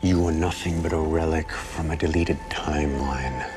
You are nothing but a relic from a deleted timeline.